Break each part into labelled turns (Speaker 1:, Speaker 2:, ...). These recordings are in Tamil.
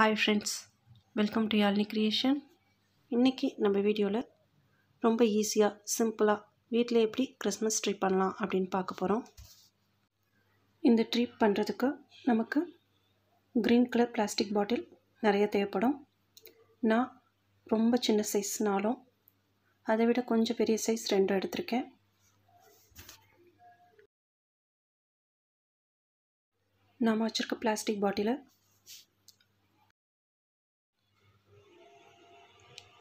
Speaker 1: Hi friends welcome to Yazhini creation இன்றைக்கி நம்ம வீடியோவில் ரொம்ப ஈஸியாக சிம்பிளாக வீட்டில் எப்படி கிறிஸ்மஸ் ட்ரீ பண்ணலாம் அப்படின்னு பார்க்க போகிறோம் இந்த ட்ரீ பண்ணுறதுக்கு நமக்கு க்ரீன் கலர் பிளாஸ்டிக் பாட்டில் நிறைய தேவைப்படும். நான் ரொம்ப சின்ன சைஸ்னாலும் அதை விட கொஞ்சம் பெரிய சைஸ் ரெண்டும் எடுத்திருக்கேன். நாம் வச்சுருக்க பிளாஸ்டிக் பாட்டிலை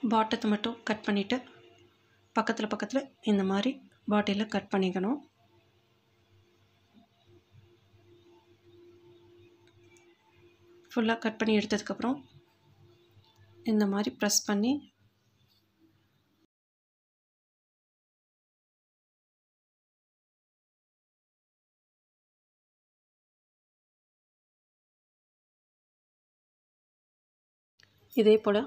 Speaker 1: பாட்டத்தை மட்டும் கட் பண்ணிவிட்டு பக்கத்தில் பக்கத்தில் இந்த மாதிரி பாட்டிலில் கட் பண்ணிக்கணும். ஃபுல்லாக கட் பண்ணி எடுத்ததுக்கப்புறம் இந்த மாதிரி ப்ரெஸ் பண்ணி இதே போல்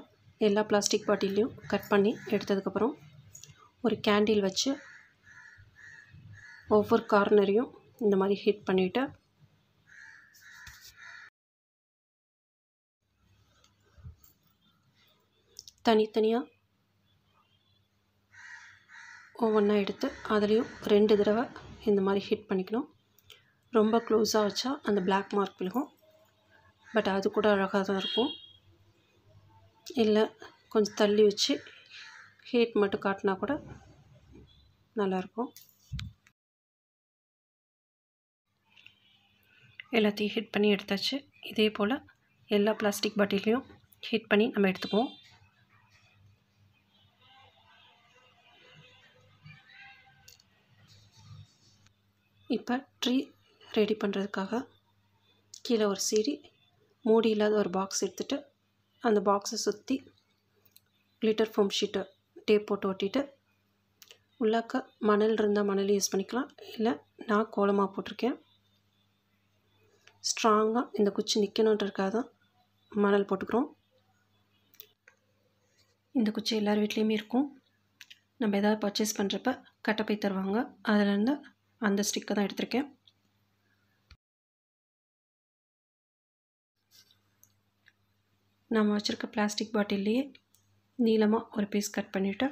Speaker 1: எல்லா பிளாஸ்டிக் பாட்டிலையும் கட் பண்ணி எடுத்ததுக்கப்புறம் ஒரு கேண்டில் வச்சு ஒவ்வொரு கார்னரையும் இந்த மாதிரி ஹீட் பண்ணிவிட்டு தனித்தனியாக ஒவ்வொன்றா எடுத்து அதுலேயும் ரெண்டு தடவை இந்த மாதிரி ஹீட் பண்ணிக்கணும். ரொம்ப க்ளோஸாக வச்சா அந்த பிளாக் மார்க் விழுகும். பட் அது கூட அழகாக தான் இருக்கும். இல்லை கொஞ்சம் தள்ளி வச்சு ஹீட் மட்டும் காட்டினா கூட நல்லாயிருக்கும். எல்லாத்தையும் ஹீட் பண்ணி எடுத்தாச்சு. இதே போல் எல்லா பிளாஸ்டிக் பாட்டிலையும் ஹீட் பண்ணி நம்ம எடுத்துக்குவோம். இப்போ ட்ரீ ரெடி பண்ணுறதுக்காக கீழே ஒரு சீடி மூடி இல்லாத ஒரு பாக்ஸ் எடுத்துகிட்டு அந்த பாக்ஸை சுற்றி கிளிட்டர் ஃபோம் ஷீட்டை டேப் போட்டு ஒட்டிட்டு உள்ளாக்க மணல் இருந்தால் மணல் யூஸ் பண்ணிக்கலாம். இல்லை நான் கோலமாக போட்டிருக்கேன். ஸ்ட்ராங்காக இந்த குச்சி நிற்கணுன்றக்காக தான் மணல் போட்டுக்கிறோம். இந்த குச்சி எல்லார் வீட்லேயுமே இருக்கும். நம்ம எதாவது பர்ச்சேஸ் பண்ணுறப்ப கட்டப்பை தருவாங்க. அதிலேருந்து அந்த ஸ்டிக்கை தான் எடுத்திருக்கேன். நம்ம வச்சுருக்க பிளாஸ்டிக் பாட்டில்லையே நீளமாக ஒரு பீஸ் கட் பண்ணிவிட்டு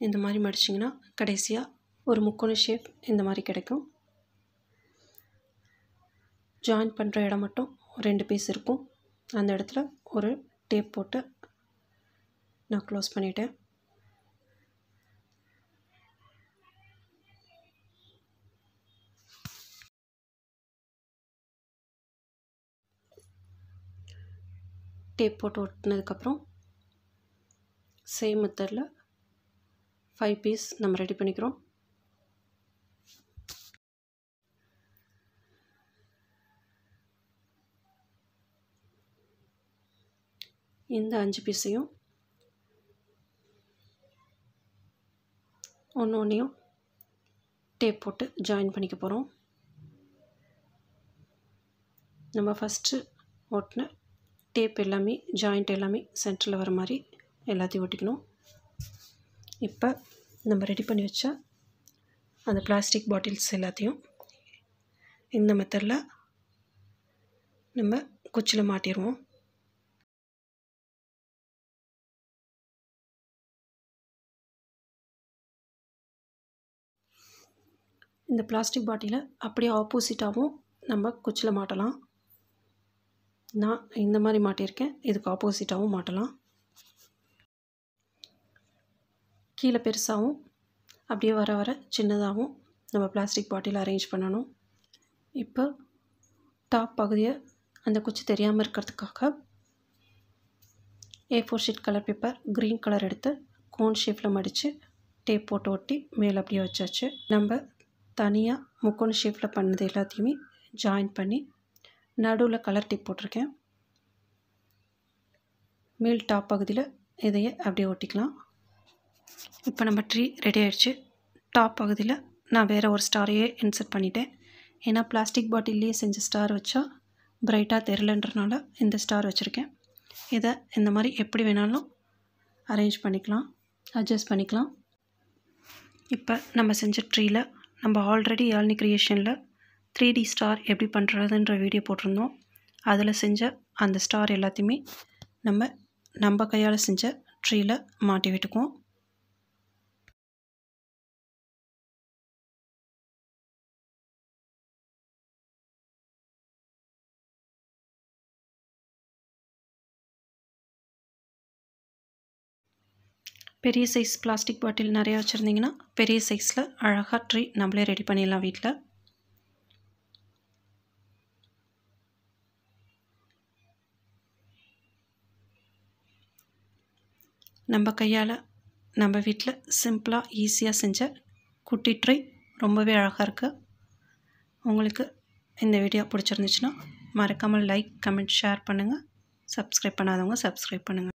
Speaker 1: இந்த மாதிரி மடிச்சிங்கன்னா கடைசியாக ஒரு முக்கோண ஷேப் இந்த மாதிரி கிடைக்கும். ஜாயின் பண்ணுற இடம் மட்டும் ரெண்டு பீஸ் இருக்கும். அந்த இடத்துல ஒரு டேப் போட்டு நான் க்ளோஸ் பண்ணிட்டேன். டேப் போட்டு ஒட்டினதுக்கப்புறம் சேம் மெத்தடில் ஃபைவ் பீஸ் நம்ம ரெடி பண்ணிக்கிறோம். இந்த அஞ்சு பீஸையும் ஒன்று ஒன்றையும் டேப் போட்டு ஜாயின் பண்ணிக்க போகிறோம் நம்ம ஃபஸ்ட்டு ஒட்டின டேப் எல்லாமே ஜாயிண்ட் எல்லாமே சென்டரில் வர மாதிரி எல்லாத்தையும் ஒட்டிக்கணும். இப்போ நம்ம ரெடி பண்ணி வச்சா அந்த பிளாஸ்டிக் பாட்டில்ஸ் எல்லாத்தையும் இந்த மெத்தடில் நம்ம குச்சியில் மாட்டிடுவோம் இந்த பிளாஸ்டிக் பாட்டிலை அப்படியே ஆப்போசிட்டாகவும் நம்ம குச்சியில் மாட்டலாம். நான் இந்த மாதிரி மாட்டியிருக்கேன். இதுக்கு ஆப்போசிட்டாகவும் மாட்டலாம். கீழே பெருசாகவும் அப்படியே வர வர சின்னதாகவும் நம்ம பிளாஸ்டிக் பாட்டில் அரேஞ்ச் பண்ணணும். இப்போ டாப் பகுதியை அந்த குச்சி தெரியாமல் இருக்கிறதுக்காக A four sheet colour paper green colour எடுத்து கோன் ஷேப்பில் மடித்து டேப் போட்டு ஒட்டி மேலே அப்படியே வச்சாச்சு. நம்ம தனியாக முக்கோண ஷேப்பில் பண்ணது எல்லாத்தையுமே ஜாயின் பண்ணி நடுவில் கலர் டிப் போட்டிருக்கேன். மேல் டாப் பகுதியில் இதையே அப்படியே ஒட்டிக்கலாம். இப்போ நம்ம ட்ரீ ரெடி ஆகிடுச்சு டாப் பகுதியில் நான் வேறு ஒரு ஸ்டாரையே இன்சர்ட் பண்ணிட்டேன். ஏன்னா பிளாஸ்டிக் பாட்டில்லையே செஞ்ச ஸ்டார் வச்சா பிரைட்டாக தெரிலன்றனால இந்த ஸ்டார் வச்சுருக்கேன். இதை இந்த மாதிரி எப்படி வேணாலும் அரேஞ்ச் பண்ணிக்கலாம் அட்ஜஸ்ட் பண்ணிக்கலாம். இப்போ நம்ம செஞ்ச ட்ரீயில் நம்ம ஆல்ரெடி யாழ்னி க்ரியேஷனில் த்ரீ டி ஸ்டார் எப்படி பண்ணுறதுன்ற வீடியோ போட்டிருந்தோம். அதில் செஞ்ச அந்த ஸ்டார் எல்லாத்தையுமே நம்ம நம்ம கையால் செஞ்ச ட்ரீயில் மாட்டி விட்டுக்குவோம். பெரிய சைஸ் பிளாஸ்டிக் பாட்டில் நிறையா வச்சுருந்தீங்கன்னா பெரிய சைஸில் அழகாக ட்ரீ நம்மளே ரெடி பண்ணிடலாம் வீட்டில் நம்ம கையால் நம்ம வீட்டில் சிம்பிளாக ஈஸியாக செஞ்ச குட்டி ட்ரை ரொம்பவே அழகாக இருக்குது உங்களுக்கு இந்த வீடியோ பிடிச்சிருந்துச்சுன்னா மறக்காமல் லைக் கமெண்ட் ஷேர் பண்ணுங்கள் சப்ஸ்கிரைப் பண்ணாதவங்க சப்ஸ்கிரைப் பண்ணுங்கள்